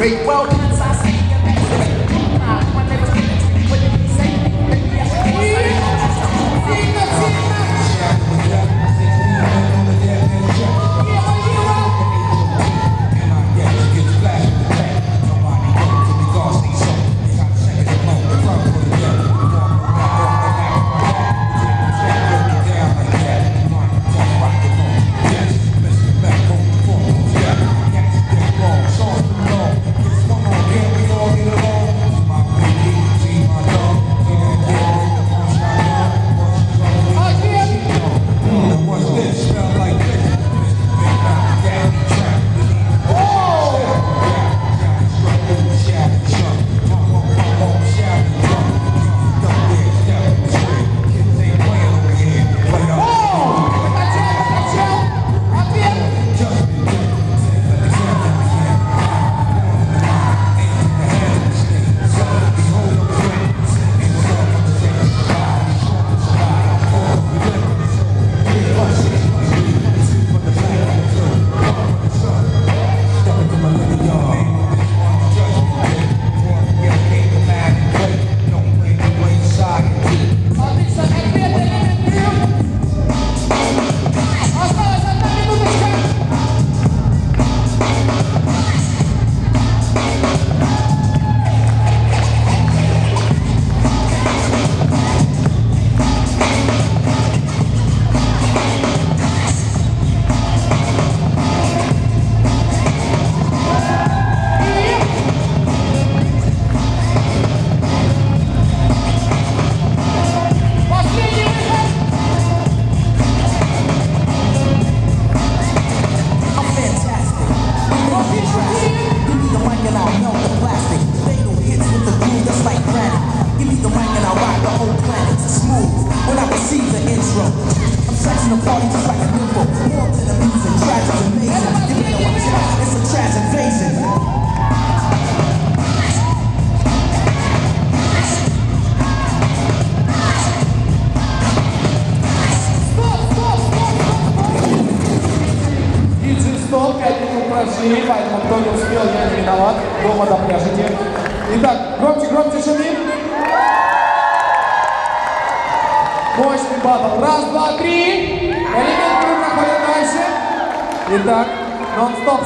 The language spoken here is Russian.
great welcome. The party just like a nympho. More than a music, tragic, amazing. Give me the watch out, it's a tragic invasion. Стоп, стоп, стоп, стоп, стоп. Диджей стоп, 5 минут прошли, поэтому кто не успел, я не виноват. Дома допляжете. Итак, громче, громче шумим. Мощный батл. Раз, два, три. Элемент проходит дальше. Итак, нон-стоп